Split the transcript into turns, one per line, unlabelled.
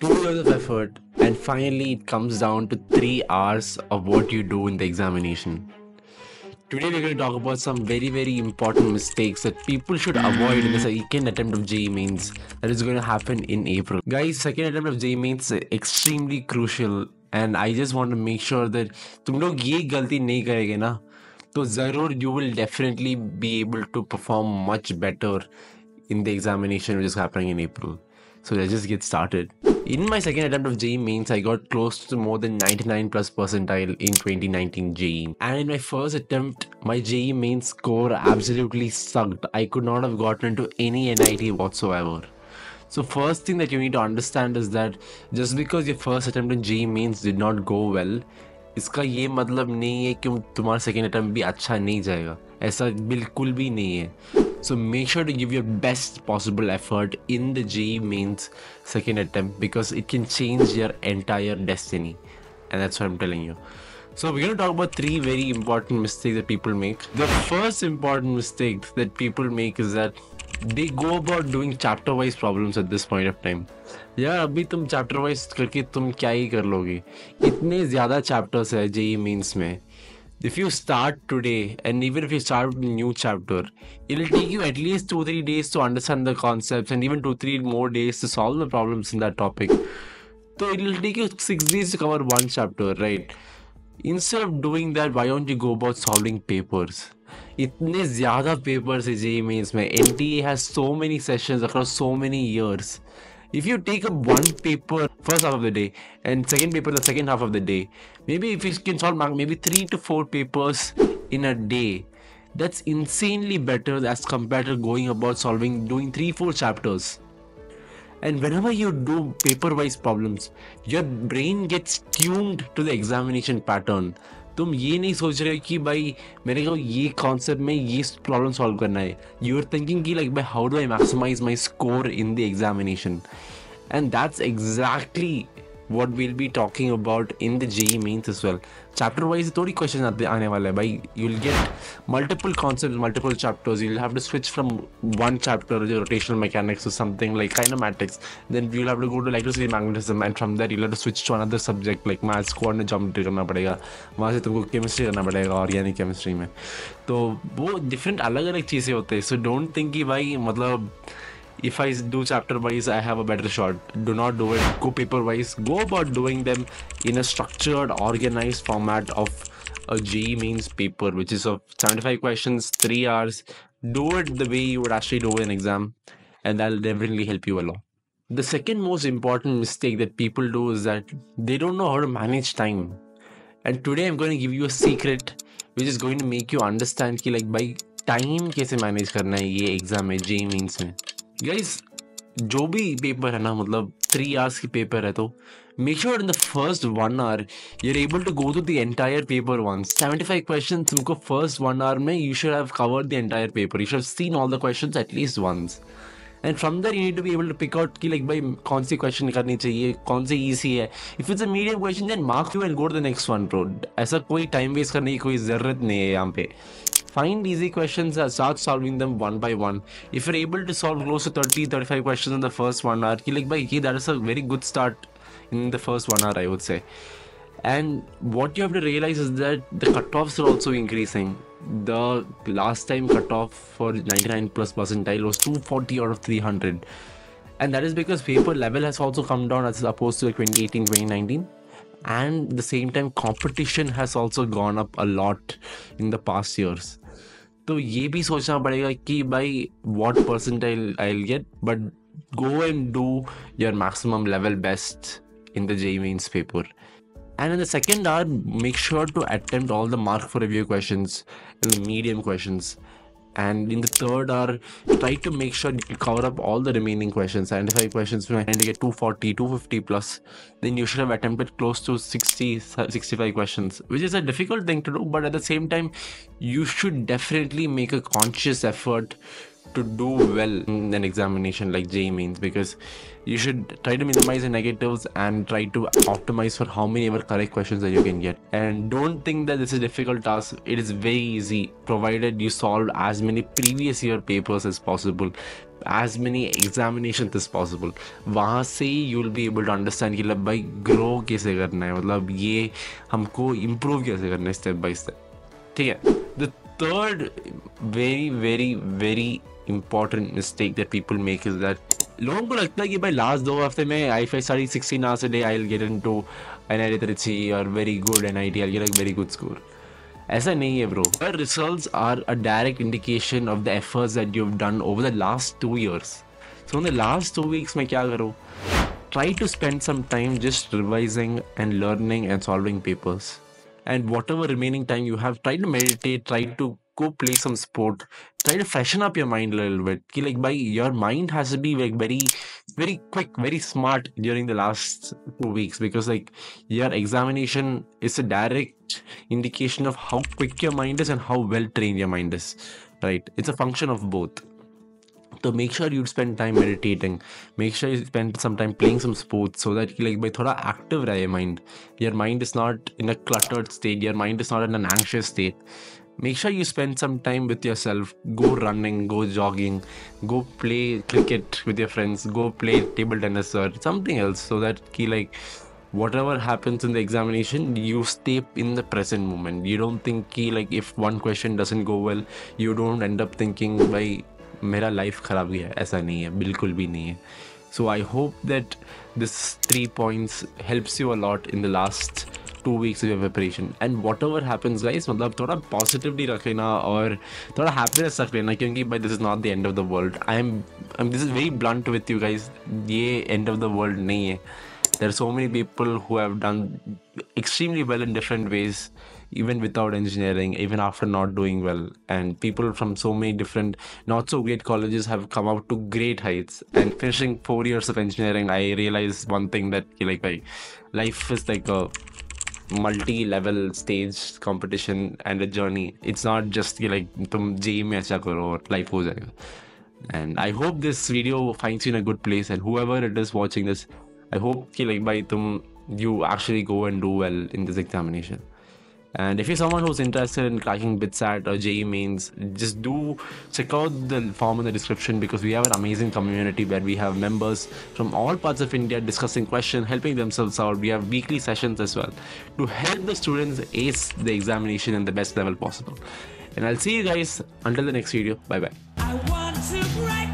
two years of effort, and finally it comes down to three hours of what you do in the examination. Today we're going to talk about some very very important mistakes that people should avoid in the second attempt of JEE mains that is going to happen in April. Guys, second attempt of JEE mains is extremely crucial and I just want to make sure that तुम लोग ये galti नहीं करेंगे ना तो ज़रूर you will definitely be able to perform much better in the examination which is happening in April. So let's just get started. In my second attempt of JEE mains, I got close to more than 99 plus percentile in 2019 JEE. And in my first attempt, my JEE mains score absolutely sucked. I could not have gotten into any NIT whatsoever. So first thing that you need to understand is that just because your first attempt in JEE mains did not go well, इसका ये मतलब नहीं है कि तुम्हारा second attempt भी अच्छा नहीं जाएगा ऐसा बिल्कुल भी नहीं है So make sure to give your best possible effort in the JEE mains second attempt because it can change your entire destiny. And that's what I'm telling you. So we're going to talk about three very important mistakes that people make. The first important mistake that people make is that they go about doing chapter wise problems at this point of time. Yeah, abhi tum chapter wise करके तुम क्या ही कर लोगे Itne zyada chapters hai JEE mains में if you start today and even if you start with a new chapter it'll take you at least two three days to understand the concepts and even two three more days to solve the problems in that topic so it'll take you six days to cover one chapter right instead of doing that why don't you go about solving papers इतने ज़्यादा papers है JEE mains में NTA has so many sessions across so many years if you take up one paper first half of the day and second paper the second half of the day maybe if you can solve maybe three to four papers in a day that's insanely better as compared to going about solving doing three four chapters. And whenever you do paper wise problems your brain gets tuned to the examination pattern तुम ये नहीं सोच रहे कि भाई मेरे को ये कॉन्सेप्ट में ये प्रॉब्लम सॉल्व करना है। यू आर थिंकिंग कि like by how do I maximise my score in the examination and that's exactly what will be talking about in the J mains is well chapter wise थोड़ी question आते आने वाले हैं। भाई you will get multiple concept multiple chapters you have to switch from one chapter जो rotational mechanics something like kinematics then you have to go to like see magnetism and from that you have to switch to another subject like maths को ने geometry करना पड़ेगा। वहाँ से तुमको chemistry करना पड़ेगा ऑर्गेनिक केमिस्ट्री में। तो वो डिफरेंट अलग अलग चीज़ें होते हैं। सो डोंट थिंक कि भाई मतलब if I do chapter wise, I have a better shot. Do not do it go paper wise. Go about doing them in a structured, organized format of a JEE mains paper, which is of 75 questions, 3 hours. Do it the way you would actually do an exam, and that'll definitely help you a lot. The second most important mistake that people do is that they don't know how to manage time. And today I'm going to give you a secret which is going to make you understand कि like by time कैसे manage करना है ये exam में means guys जो भी paper है ना मतलब थ्री आवर्स की पेपर है तो make sure in the first one hour you are able to go to the entire paper once 75 question तुमको फ़र्स्ट वन आवर में you should have covered the entire paper you should seen all the questions at least once and from there you need to be able to pick out कि like भाई, कौन सी question करनी चाहिए, कौन सी easy है. If it's a medium question then mark you and go to the next one pro ऐसा कोई टाइम वेस्ट करने की कोई ज़रूरत नहीं है यहाँ पे. Find easy questions and start solving them one by one. If you're able to solve close to 30 35 questions in the first one hour like by that is a very good start in the first one hour i would say. And what you have to realize is that the cutoffs are also increasing. The last time cutoff for 99 plus percentile was 240 out of 300 and that is because paper level has also come down as opposed to 2018 2019 and the same time competition has also gone up a lot in the past years तो ये भी सोचना पड़ेगा कि भाई what percentile I get but go and do your maximum level best in the J mains paper. And in the second hour, make sure to attempt all the mark for review questions and the medium questions and in the third hour try to make sure you cover up all the remaining questions. 75 questions and to get 240 250 plus. Then you should have attempted close to 60 65 questions which is a difficult thing to do but at the same time you should definitely make a conscious effort to do well in an examination like JEE mains because you should try to minimize the negatives and try to optimize for how many ever correct questions that you can get. And don't think that this is a difficult task. It is very easy provided you solve as many previous year papers as possible as many examinations as possible. वहाँ से ही you will be able to understand कि मतलब भाई grow कैसे करना है मतलब ये हमको इम्प्रूव कैसे करना है स्टेप बाय स्टेप ठीक है? The third very very very important mistake that people make is that लोगों को लगता है कि भाई लास्ट दो हफ्ते में I phi study sixteen hours a day I will get into NIT Trichy और very good NIT I get a very good score ऐसा नहीं है bro results are a direct indication of the efforts that you have done over the last two years so in the last two weeks में क्या करूँ try to spend some time just revising and learning and solving papers and whatever remaining time you have try to meditate try to go play some sport. Try to freshen up your mind a little bit. Like by your mind has to be like very very quick very smart during the last two weeks because like your examination is a direct indication of how quick your mind is and how well trained your mind is right? It's a function of both. So make sure you spend time meditating. Make sure you spend some time playing some sports so that like by thoda active rahe mind your mind is not in a cluttered state. Your mind is not in an anxious state make sure you spend some time with yourself go running go jogging go play cricket with your friends go play table tennis or something else so that ki like whatever happens in the examination you stay in the present moment you don't think ki like if one question doesn't go well you don't end up thinking by मेरा life ख़राब गया ऐसा नहीं है बिल्कुल भी नहीं है सो I hope that this three points helps you a lot in the last two weeks of preparation and whatever happens guys मतलब थोड़ा पॉजिटिवली रख लेना और थोड़ा हैप्पीनेस रख लेना क्योंकि भाई this is not the end of the world I am this is very blunt with you guys ये एंड ऑफ द वर्ल्ड नहीं है there are so many people who have done extremely well in different ways even without engineering, even after not doing well. And people from so many different, not so great colleges have come out to great heights. And finishing four years of engineering, I realized one thing that like, like life is like a multi-level stage competition and a journey. It's not just like tum karo or life ho jayega. And I hope this video finds you in a good place. And whoever it is watching this, I hope like by you actually go and do well in this examination. And if you're someone who's interested in cracking BITSAT or uh, JEE mains, just do check out the form in the description because we have an amazing community where we have members from all parts of India discussing questions, helping themselves out. We have weekly sessions as well to help the students ace the examination in the best level possible. And I'll see you guys until the next video. Bye bye.